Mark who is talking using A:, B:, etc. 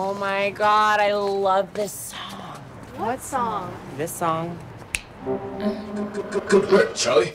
A: Oh my god, I love this song.
B: What song?
A: This song.
C: Good work, Charlie.